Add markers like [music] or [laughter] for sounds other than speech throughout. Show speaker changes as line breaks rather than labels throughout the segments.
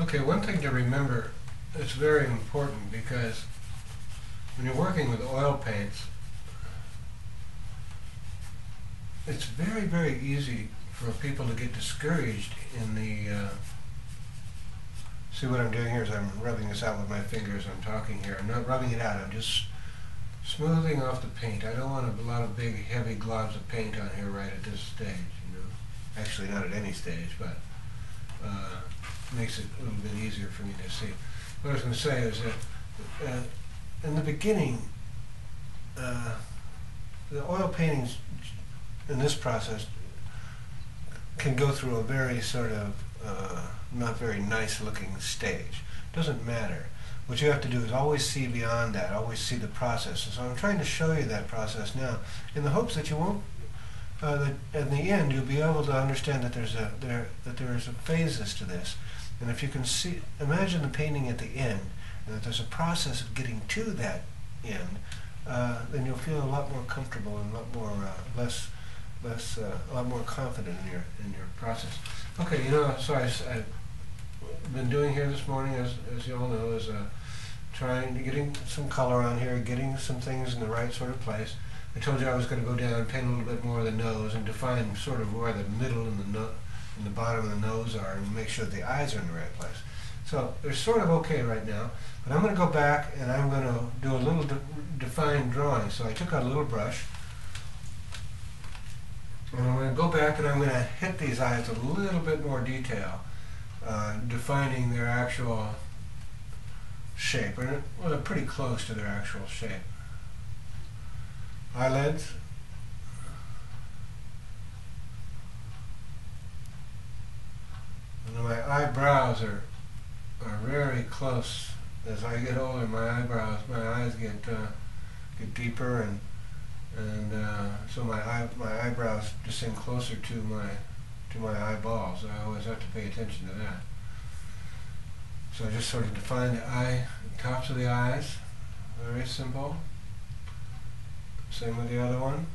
Okay, one thing to remember, it's very important because when you're working with oil paints, it's very, very easy for people to get discouraged in the, uh, see what I'm doing here is I'm rubbing this out with my fingers, I'm talking here, I'm not rubbing it out, I'm just smoothing off the paint. I don't want a lot of big, heavy globs of paint on here right at this stage, you know. Actually, not at any stage, but uh, makes it a little bit easier for me to see. What I was going to say is that uh, in the beginning, uh, the oil paintings in this process can go through a very sort of uh, not very nice looking stage. Doesn't matter. What you have to do is always see beyond that, always see the process. And so I'm trying to show you that process now in the hopes that you won't uh, that in the end you'll be able to understand that there's a there that there is a phases to this, and if you can see imagine the painting at the end, and that there's a process of getting to that end, uh, then you'll feel a lot more comfortable and a lot more uh, less less uh, a lot more confident in your in your process. Okay, you know, so I, have been doing here this morning, as as you all know, is uh, trying to getting some color on here, getting some things in the right sort of place. I told you I was going to go down and paint a little bit more of the nose and define sort of where the middle and the, no and the bottom of the nose are and make sure the eyes are in the right place. So they're sort of okay right now, but I'm going to go back and I'm going to do a little de defined drawing. So I took out a little brush and I'm going to go back and I'm going to hit these eyes a little bit more detail, uh, defining their actual shape, or well, pretty close to their actual shape eyelids. My eyebrows are are very close. As I get older, my eyebrows, my eyes get uh, get deeper, and and uh, so my eye, my eyebrows just seem closer to my to my eyeballs. I always have to pay attention to that. So I just sort of define the eye, tops of the eyes, very simple. Same with the other one.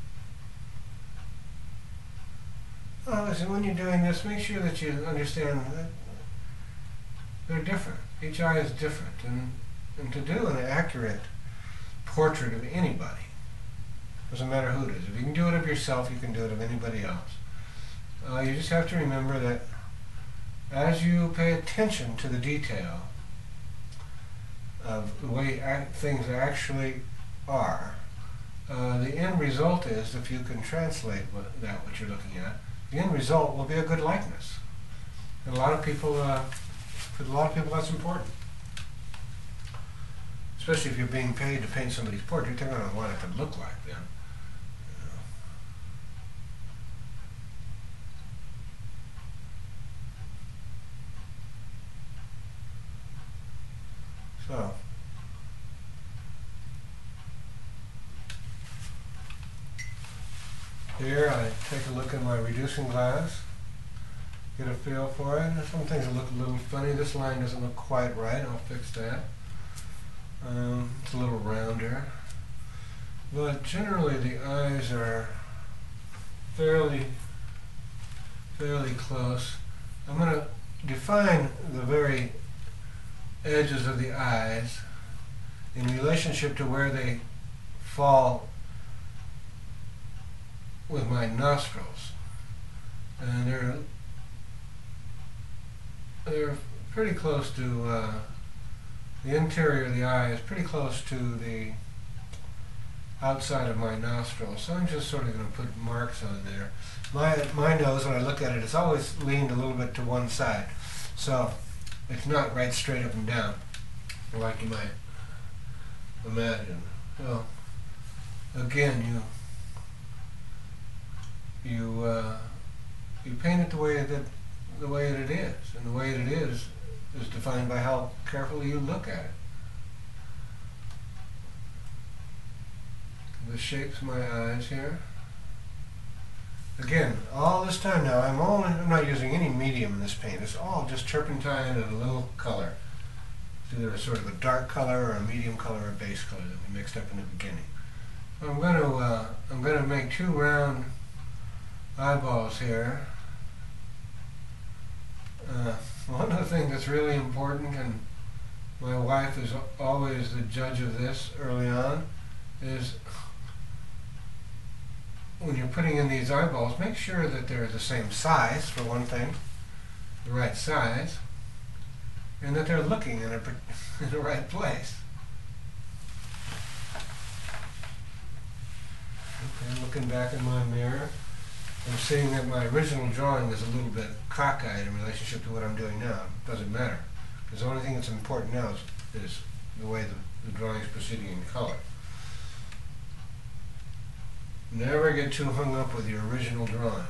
Oh, listen, when you're doing this, make sure that you understand that they're different. Each eye is different. And, and to do an accurate portrait of anybody, doesn't matter who it is. If you can do it of yourself, you can do it of anybody else. Uh, you just have to remember that as you pay attention to the detail of the way things actually are, uh, the end result is, if you can translate what, that, what you're looking at, the end result will be a good likeness. And a lot of people, uh, for a lot of people, that's important. Especially if you're being paid to paint somebody's portrait, they're going to want it to look like them. So. Here I take a look at my reducing glass, get a feel for it. Some things look a little funny. This line doesn't look quite right. I'll fix that. Um, it's a little rounder. But generally the eyes are fairly, fairly close. I'm going to define the very edges of the eyes in relationship to where they fall with my nostrils. And they're they're pretty close to uh, the interior of the eye is pretty close to the outside of my nostrils. So I'm just sort of going to put marks on there. My my nose, when I look at it, it's always leaned a little bit to one side, so it's not right straight up and down like you might imagine. So again, you uh, you paint it the way that the way that it is, and the way that it is is defined by how carefully you look at it. The shapes my eyes here. Again, all this time now, I'm only I'm not using any medium in this paint. It's all just turpentine and a little color. It's either a sort of a dark color or a medium color or a base color that we mixed up in the beginning. I'm going to uh, I'm going to make two round eyeballs here. Uh, that's really important, and my wife is always the judge of this early on, is when you're putting in these eyeballs, make sure that they're the same size, for one thing, the right size, and that they're looking in, a, [laughs] in the right place. Okay, looking back in my mirror, I'm seeing that my original drawing is a little bit cockeyed in relationship to what I'm doing now. Doesn't matter, because the only thing that's important now is, is the way the, the drawing is proceeding in color. Never get too hung up with your original drawing.